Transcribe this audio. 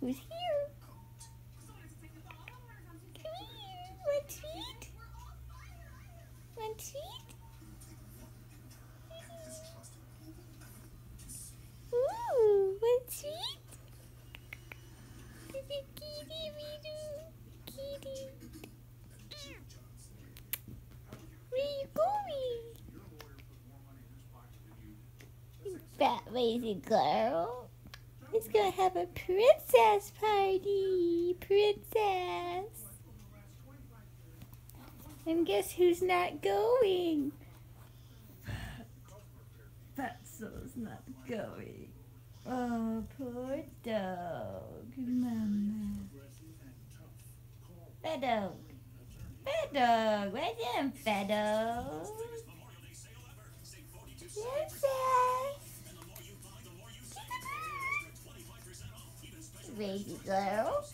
who's here. Come here. Treat. One treat. Ooh. Kitty, kitty, kitty. Where you going? Fat lazy girl. He's gonna have a princess party. Princess. And guess who's not going? Fatso's not going. Oh, poor dog. Mama. Fat dog. Fat dog. Where's him, fat dog? Lazy girl.